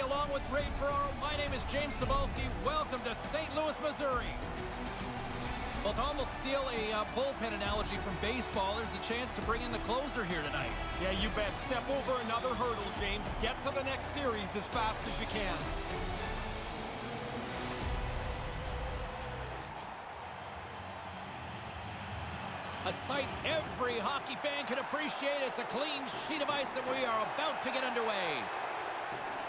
along with Ray Ferraro, my name is James Cybulski. Welcome to St. Louis, Missouri. Well, to almost steal a uh, bullpen analogy from baseball, there's a chance to bring in the closer here tonight. Yeah, you bet. Step over another hurdle, James. Get to the next series as fast as you can. A sight every hockey fan can appreciate. It's a clean sheet of ice, and we are about to get underway.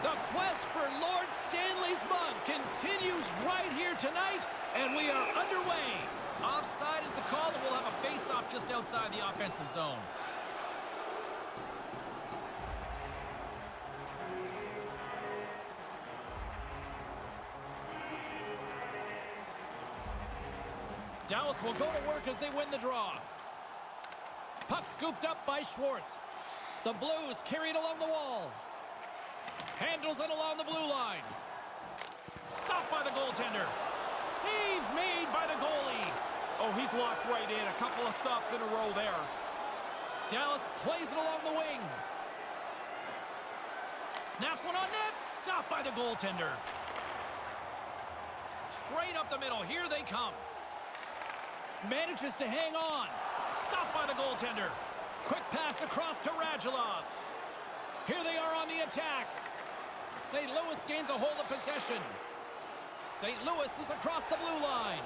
The quest for Lord Stanley's mug continues right here tonight, and we are underway. Offside is the call, and we'll have a face-off just outside the offensive zone. Dallas will go to work as they win the draw. Puck scooped up by Schwartz. The Blues carried along the wall. Handles it along the blue line. Stopped by the goaltender. Save made by the goalie. Oh, he's locked right in. A couple of stops in a row there. Dallas plays it along the wing. Snaps one on net. Stopped by the goaltender. Straight up the middle. Here they come. Manages to hang on. Stopped by the goaltender. Quick pass across to Radulov. Here they are on the attack. St. Louis gains a hold of possession. St. Louis is across the blue line.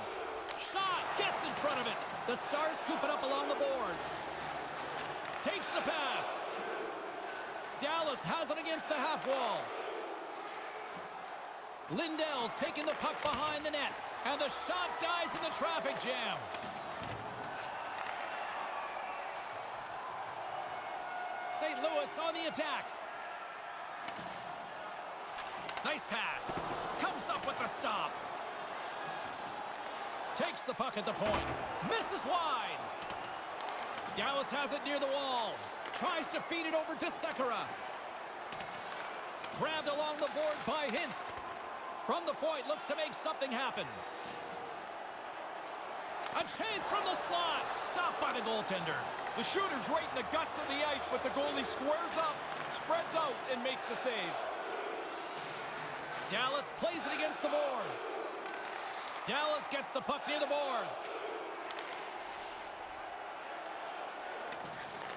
Shot gets in front of it. The Stars scoop it up along the boards. Takes the pass. Dallas has it against the half wall. Lindell's taking the puck behind the net. And the shot dies in the traffic jam. St. Louis on the attack. Nice pass. Comes up with the stop. Takes the puck at the point. Misses wide. Dallas has it near the wall. Tries to feed it over to Sekera. Grabbed along the board by Hintz. From the point, looks to make something happen. A chance from the slot. Stopped by the goaltender. The shooter's right in the guts of the ice, but the goalie squares up, spreads out, and makes the save. Dallas plays it against the boards. Dallas gets the puck near the boards.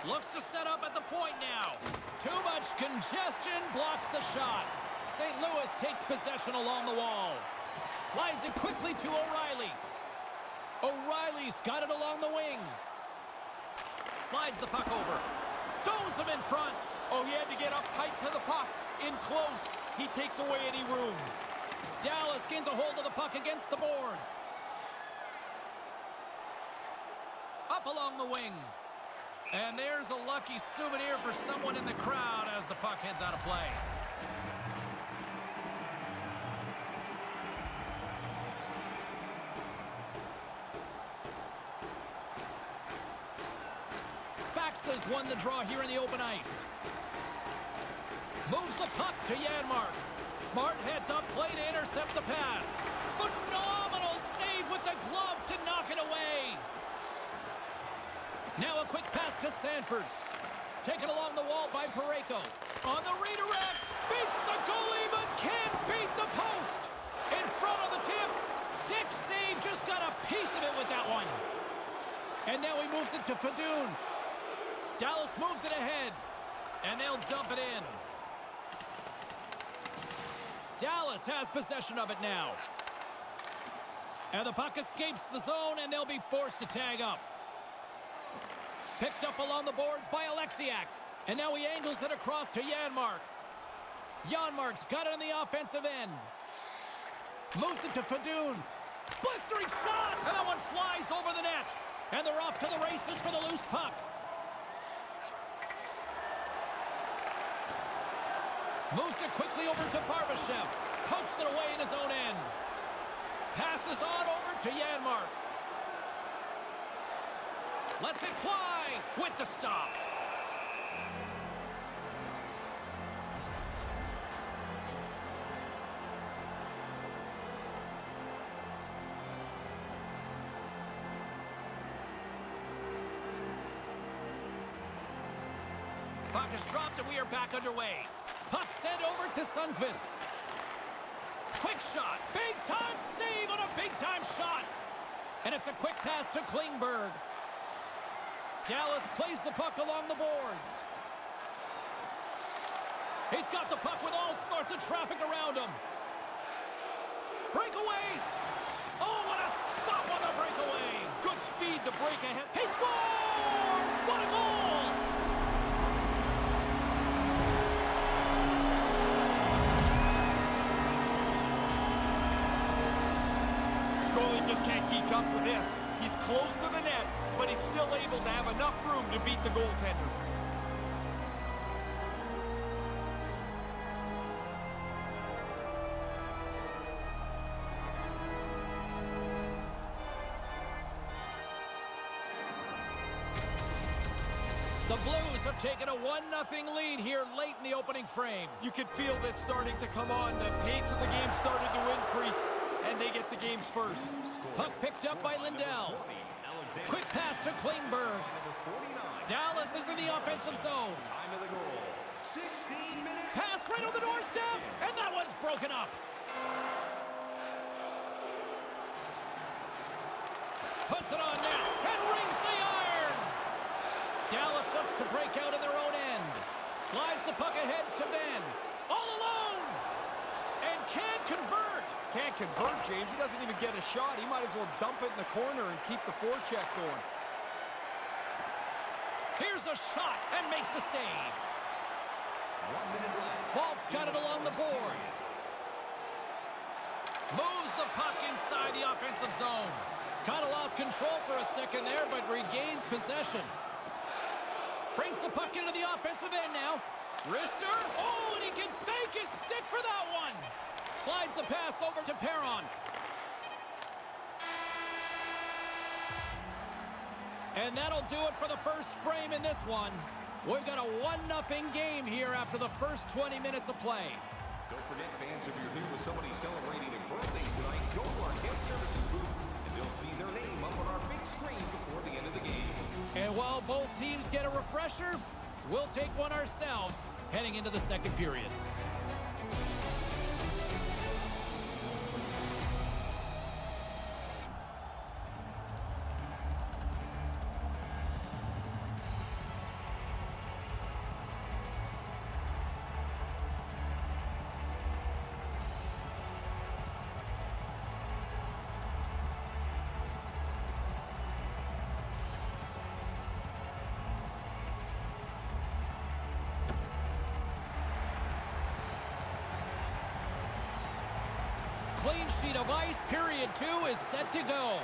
Looks to set up at the point now. Too much congestion blocks the shot. St. Louis takes possession along the wall. Slides it quickly to O'Reilly. O'Reilly's got it along the wing. Slides the puck over. Stones him in front. Oh, he had to get up tight to the puck. In close. He takes away any room. Dallas gains a hold of the puck against the boards. Up along the wing. And there's a lucky souvenir for someone in the crowd as the puck heads out of play. Faksa won the draw here in the open ice. Moves the puck to Janmark. Smart heads up play to intercept the pass. Phenomenal save with the glove to knock it away. Now a quick pass to Sanford. Taken along the wall by Parayko. On the redirect. Beats the goalie but can't beat the post. In front of the tip. Stick save. Just got a piece of it with that one. And now he moves it to Fadoon. Dallas moves it ahead. And they'll dump it in. Dallas has possession of it now. And the puck escapes the zone, and they'll be forced to tag up. Picked up along the boards by Oleksiak. And now he angles it across to Janmark. Janmark's got it on the offensive end. Moves it to Fadoon. Blistering shot! And that one flies over the net. And they're off to the races for the loose puck. Moves it quickly over to Barbashev. Pokes it away in his own end. Passes on over to Janmark. Lets it fly with the stop. Puck is dropped and we are back underway. Sent over to Sundqvist. Quick shot. Big time save on a big time shot. And it's a quick pass to Klingberg. Dallas plays the puck along the boards. He's got the puck with all sorts of traffic around him. Breakaway. Oh, what a stop on the breakaway. Good speed to break ahead. He scores! Can't keep up with this. He's close to the net, but he's still able to have enough room to beat the goaltender. The Blues have taken a 1-0 lead here late in the opening frame. You can feel this starting to come on. The pace of the game started to increase, and they get the games first. Puck picked up by Lindell. Quick pass to Klingberg. Dallas is in the offensive zone. Pass right on the doorstep, and that one's broken up. Puts it on net and rings the iron. Dallas looks to break out in their own end. Slides the puck ahead to Benn. All alone. And can't convert. Can't convert, James. He doesn't even get a shot. He might as well dump it in the corner and keep the forecheck going. Here's a shot and makes the save. Faulk's got it along the boards. Moves the puck inside the offensive zone. Kind of lost control for a second there, but regains possession. Brings the puck into the offensive end now. Rister. Oh, and he can fake his stick for that one. Slides the pass over to Perron. And that'll do it for the first frame in this one. We've got a 1-0 game here after the first 20 minutes of play. Don't forget, fans, if you're here with somebody celebrating a birthday tonight, go to our guest services booth, and they'll see their name up on our big screen before the end of the game. And while both teams get a refresher, we'll take one ourselves heading into the second period. Clean sheet of ice, period two is set to go.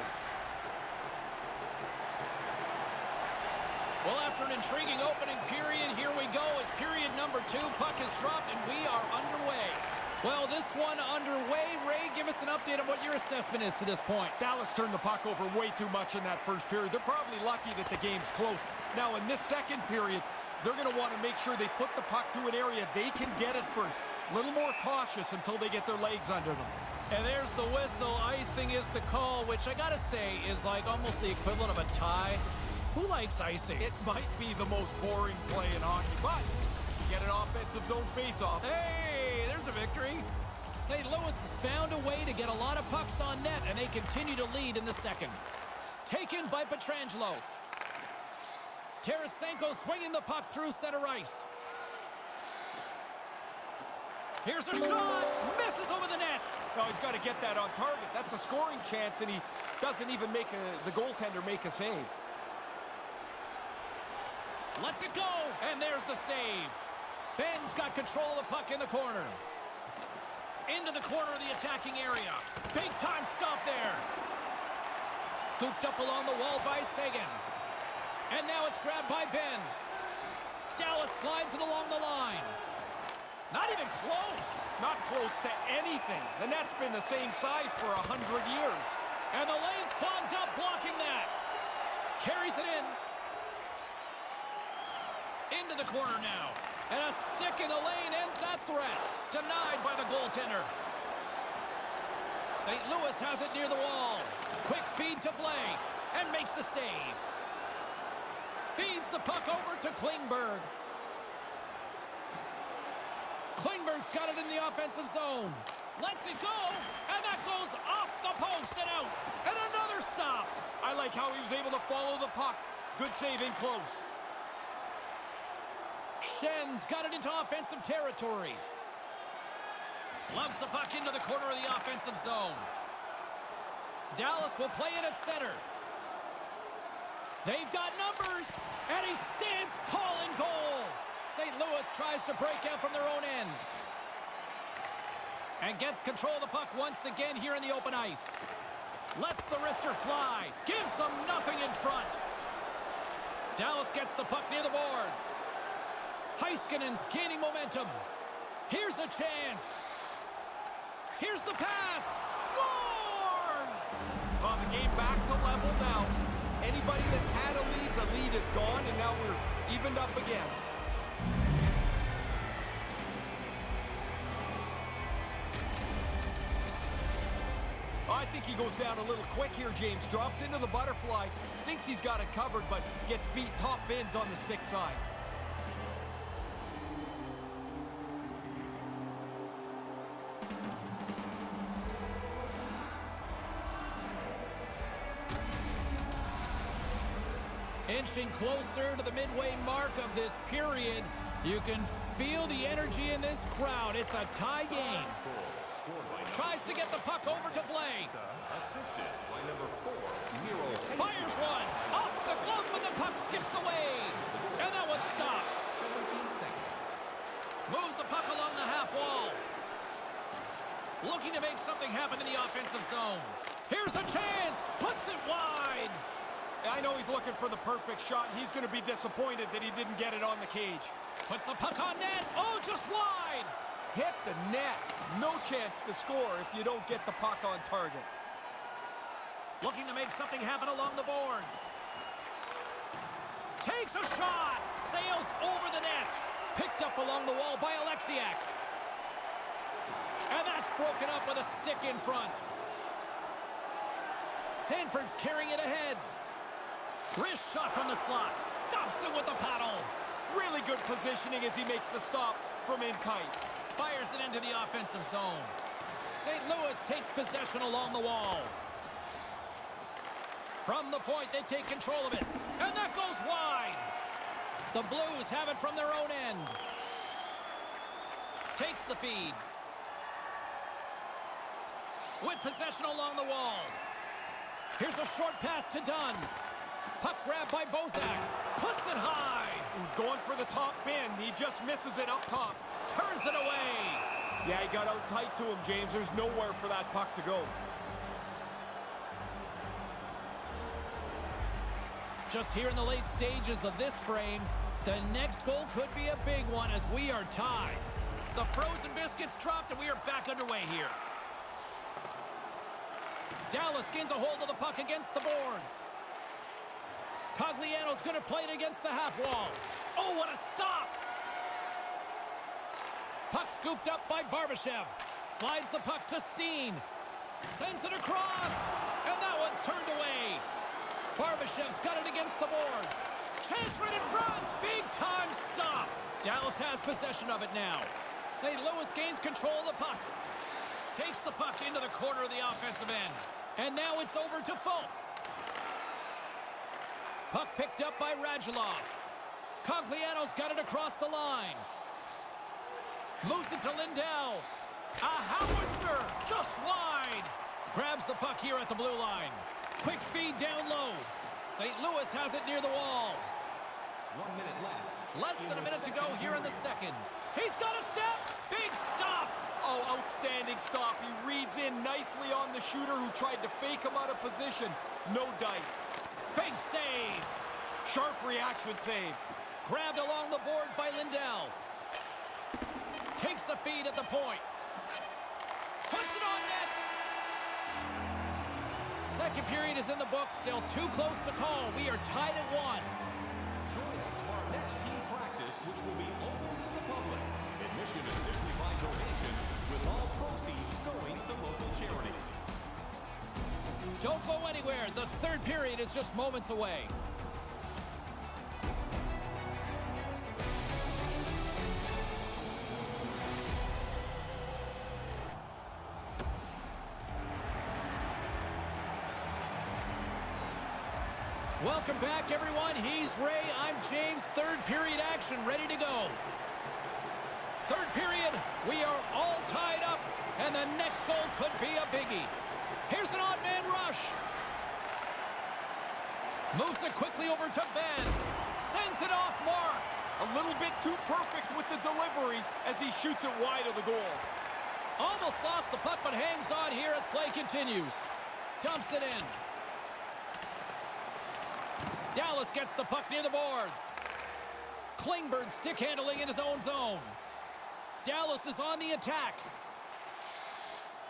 Well, after an intriguing opening period, here we go. It's period number two. Puck is dropped, and we are underway. Well, this one underway. Ray, give us an update on what your assessment is to this point. Dallas turned the puck over way too much in that first period. They're probably lucky that the game's close. Now, in this second period, they're going to want to make sure they put the puck to an area they can get it first. A little more cautious until they get their legs under them. And there's the whistle. Icing is the call, which I gotta say is like almost the equivalent of a tie. Who likes icing? It might be the most boring play in hockey, but you get an offensive zone faceoff. Hey, there's a victory. St. Louis has found a way to get a lot of pucks on net, and they continue to lead in the second. Taken by Pietrangelo. Tarasenko swinging the puck through center ice. Here's a shot. Misses over the net. No, he's got to get that on target. That's a scoring chance, and he doesn't even make a, the goaltender make a save. Let's it go, and there's the save. Benn's got control of the puck in the corner. Into the corner of the attacking area. Big time stop there. Scooped up along the wall by Seguin. And now it's grabbed by Benn. Dallas slides it along the line. Not even close. Not close to anything. The net's been the same size for a hundred years. And the lane's clogged up blocking that. Carries it in. Into the corner now. And a stick in the lane ends that threat. Denied by the goaltender. St. Louis has it near the wall. Quick feed to Blais. And makes the save. Feeds the puck over to Klingberg. Klingberg's got it in the offensive zone. Lets it go, and that goes off the post and out. And another stop. I like how he was able to follow the puck. Good save in close. Schenn's got it into offensive territory. Loves the puck into the corner of the offensive zone. Dallas will play it at center. They've got numbers, and he stands tall in goal. St. Louis tries to break out from their own end. And gets control of the puck once again here in the open ice. Lets the wrister fly. Gives them nothing in front. Dallas gets the puck near the boards. Heiskanen's gaining momentum. Here's a chance. Here's the pass. Scores! Uh, the game back to level now. Anybody that's had a lead, the lead is gone, and now we're evened up again. I think he goes down a little quick here, James. Drops into the butterfly, thinks he's got it covered, but gets beat top bins on the stick side. Inching closer to the midway mark of this period. You can feel the energy in this crowd. It's a tie game. Tries to get the puck over to Blake. Number four, Miro. Fires one. Off the glove, and the puck skips away. And that one's stopped. Moves the puck along the half wall. Looking to make something happen in the offensive zone. Here's a chance. Puts it wide. I know he's looking for the perfect shot. He's going to be disappointed that he didn't get it on the cage. Puts the puck on net. Oh, just wide. Hit the net. No chance to score if you don't get the puck on target. Looking to make something happen along the boards. Takes a shot. Sails over the net. Picked up along the wall by Oleksiak. And that's broken up with a stick in front. Sanford's carrying it ahead. Wrist shot from the slot. Stops it with the paddle. Really good positioning as he makes the stop from in tight. Fires it into the offensive zone. St. Louis takes possession along the wall. From the point, they take control of it. And that goes wide. The Blues have it from their own end. Takes the feed. With possession along the wall. Here's a short pass to Dunn. Puck grab by Bozak. Puts it high. Going for the top bin. He just misses it up top. Turns it away. Yeah, he got out tight to him, James. There's nowhere for that puck to go. Just here in the late stages of this frame, the next goal could be a big one as we are tied. The frozen biscuits dropped and we are back underway here. Dallas gains a hold of the puck against the boards. Cogliano's going to play it against the half wall. Oh, what a stop! Puck scooped up by Barbashev. Slides the puck to Steen. Sends it across. And that one's turned away. Barbashev's got it against the boards. Chance right in front. Big time stop. Dallas has possession of it now. St. Louis gains control of the puck. Takes the puck into the corner of the offensive end. And now it's over to Faulk. Puck picked up by Radulov. Cogliano's got it across the line. Moves it to Lindell. A howitzer, just wide. Grabs the puck here at the blue line. Quick feed down low. St. Louis has it near the wall. One minute left. Less than a minute to go here in the second. He's got a step. Big stop. Oh, outstanding stop. He reads in nicely on the shooter who tried to fake him out of position. No dice. Big save. Sharp reaction save. Grabbed along the boards by Lindell. Takes the feed at the point. Puts it on net. Second period is in the book. Still too close to call. We are tied at one. Join us for our next team practice, which will be open to the public. Admission is simply by donation, with all proceeds going to local charities. Don't go anywhere. The third period is just moments away. Ray. I'm James. Third period action ready to go. Third period, we are all tied up, and the next goal could be a biggie. Here's an odd man rush. Moves it quickly over to Benn. Sends it off mark. A little bit too perfect with the delivery as he shoots it wide of the goal. Almost lost the puck, but hangs on here as play continues. Dumps it in. Dallas gets the puck near the boards. Klingberg stick handling in his own zone. Dallas is on the attack.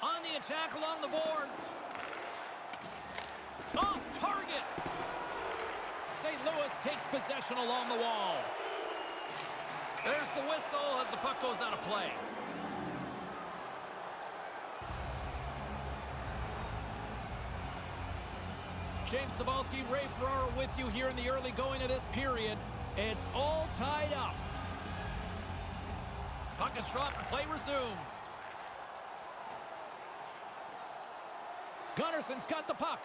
On the attack along the boards. Off target. St. Louis takes possession along the wall. There's the whistle as the puck goes out of play. James Cybulski, Ray Ferraro with you here in the early going of this period. It's all tied up. Puck is dropped play resumes. Gunnarsson's got the puck.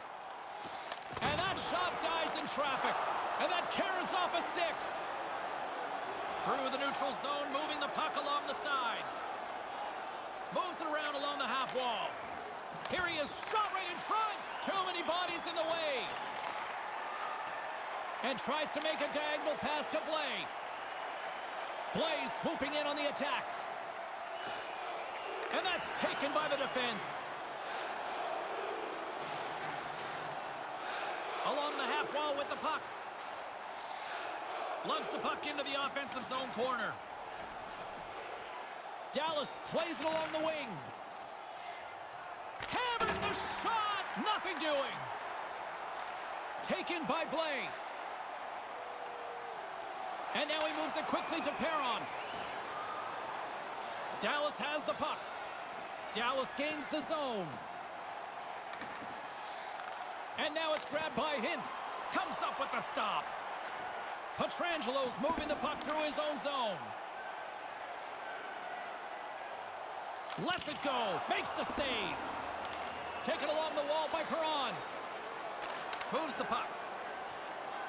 And that shot dies in traffic. And that carries off a stick. Through the neutral zone, moving the puck along the side. Moves it around along the half wall. Here he is, shot right in front. Too many bodies in the way. And tries to make a diagonal pass to Blais. Blais swooping in on the attack. And that's taken by the defense. Along the half wall with the puck. Lugs the puck into the offensive zone corner. Dallas plays it along the wing. Hammers a shot! Nothing doing. Taken by Blais. And now he moves it quickly to Perron. Dallas has the puck. Dallas gains the zone. And now it's grabbed by Hintz. Comes up with the stop. Pietrangelo's moving the puck through his own zone. Lets it go. Makes the save. Taken along the wall by Perron. Moves the puck.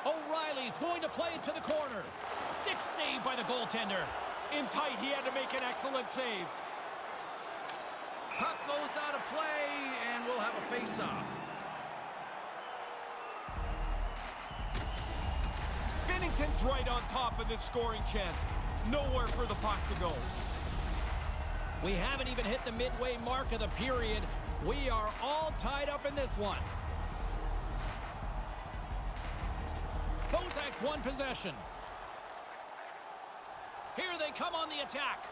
O'Reilly's going to play it to the corner. Stick save by the goaltender. In tight, he had to make an excellent save. Puck goes out of play, and we'll have a face-off. Binnington's right on top of this scoring chance. Nowhere for the puck to go. We haven't even hit the midway mark of the period. We are all tied up in this one. Bozak's one possession. Here they come on the attack.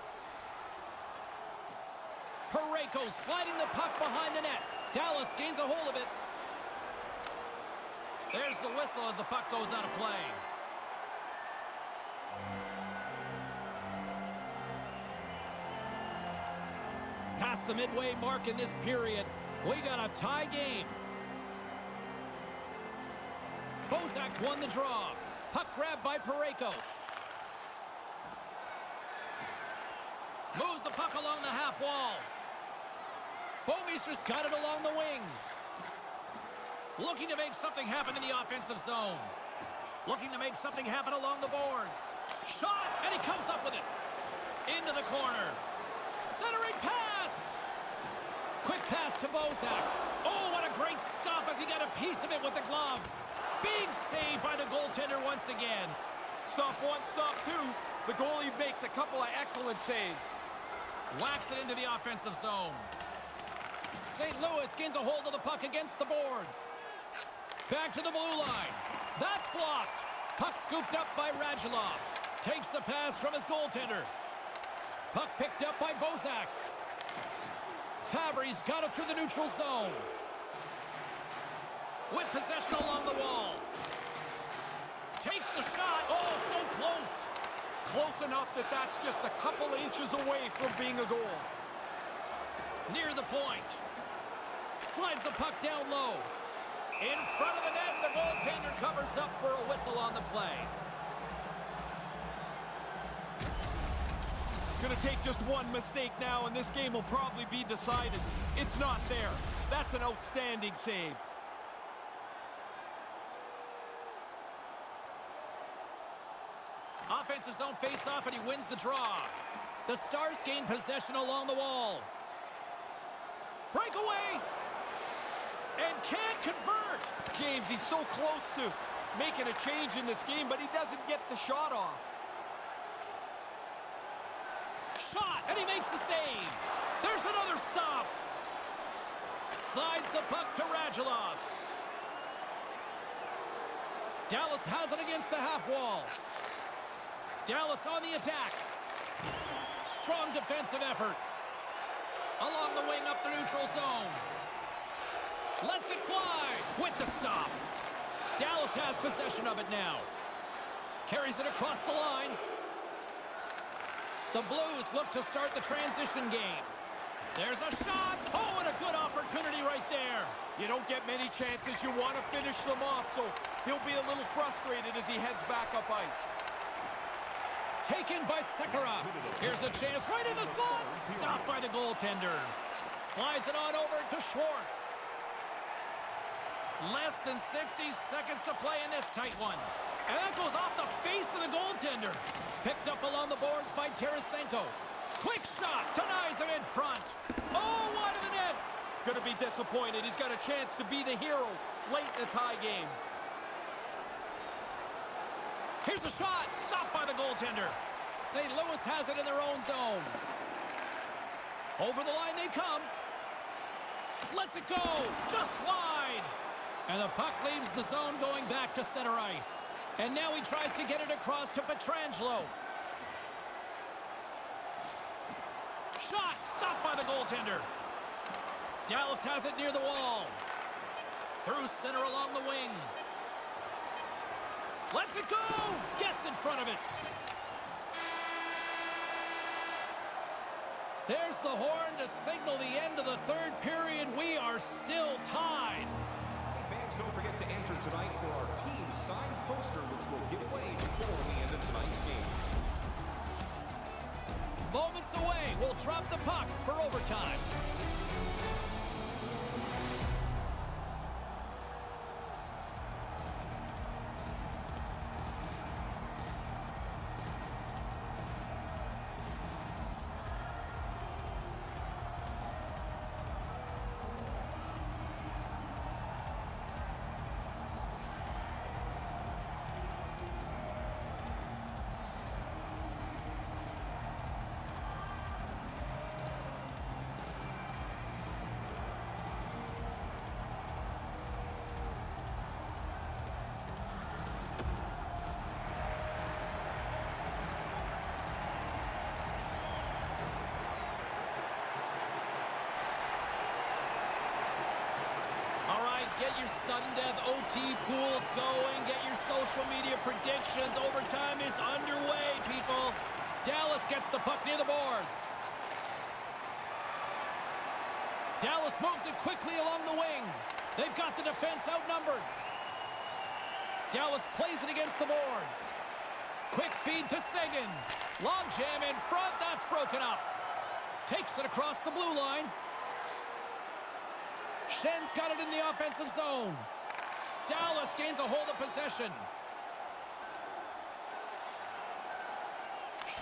Parayko sliding the puck behind the net. Dallas gains a hold of it. There's the whistle as the puck goes out of play. Past the midway mark in this period, we got a tie game. Bozak's won the draw. Puck grab by Parayko. Moves the puck along the half wall. Bouwmeester's got it along the wing. Looking to make something happen in the offensive zone. Looking to make something happen along the boards. Shot, and he comes up with it. Into the corner. Centering pass. Quick pass to Bozak. Oh, what a great stop as he got a piece of it with the glove. Big save by the goaltender once again. Stop one, stop two. The goalie makes a couple of excellent saves. Whacks it into the offensive zone. St. Louis gains a hold of the puck against the boards. Back to the blue line. That's blocked. Puck scooped up by Radulov. Takes the pass from his goaltender. Puck picked up by Bozak. Fabbri's got it through the neutral zone. With possession along the wall. Takes the shot. Oh, so close. Close enough that that's just a couple inches away from being a goal. Near the point. Slides the puck down low. In front of the net, the goaltender covers up for a whistle on the play. Gonna take just one mistake now, and this game will probably be decided. It's not there. That's an outstanding save. Offense's is on face-off, and he wins the draw. The Stars gain possession along the wall. Breakaway! And can't convert! James, he's so close to making a change in this game, but he doesn't get the shot off. The save. There's another stop. Slides the puck to Radulov. Dallas has it against the half wall. Dallas on the attack. Strong defensive effort. Along the wing up the neutral zone. Lets it fly with the stop. Dallas has possession of it now. Carries it across the line. The Blues look to start the transition game. There's a shot. Oh, and a good opportunity right there. You don't get many chances. You want to finish them off, so he'll be a little frustrated as he heads back up ice. Taken by Sekera. Here's a chance right in the slot. Stopped by the goaltender. Slides it on over to Schwartz. Less than 60 seconds to play in this tight one. And that goes off the face of the goaltender. Picked up along the boards by Tarasenko. Quick shot. Denies him in front. Oh, wide of the net. Going to be disappointed. He's got a chance to be the hero late in the tie game. Here's a shot. Stopped by the goaltender. St. Louis has it in their own zone. Over the line they come. Lets it go. Just wide. And the puck leaves the zone going back to center ice. And now he tries to get it across to Pietrangelo. Shot. Stopped by the goaltender. Dallas has it near the wall. Through center along the wing. Lets it go! Gets in front of it. There's the horn to signal the end of the third period. We are still tied. Moments away. We'll drop the puck for overtime. Get your sudden death OT pools going. Get your social media predictions. Overtime is underway, people. Dallas gets the puck near the boards. Dallas moves it quickly along the wing. They've got the defense outnumbered. Dallas plays it against the boards. Quick feed to Seguin. Long jam in front. That's broken up. Takes it across the blue line. Schenn's got it in the offensive zone. Dallas gains a hold of possession.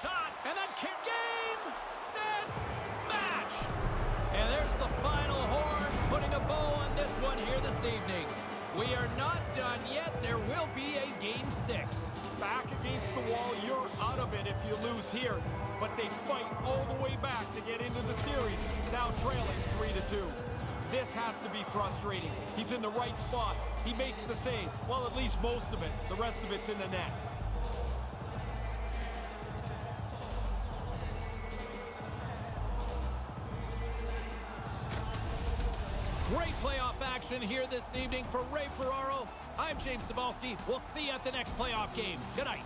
Shot, and that kick. Game, set, match. And there's the final horn, putting a bow on this one here this evening. We are not done yet. There will be a game six. Back against the wall, you're out of it if you lose here. But they fight all the way back to get into the series. Now trailing 3 to two. This has to be frustrating. He's in the right spot. He makes the save. Well, at least most of it. The rest of it's in the net. Great playoff action here this evening for Ray Ferraro. I'm James Cybulski. We'll see you at the next playoff game. Good night.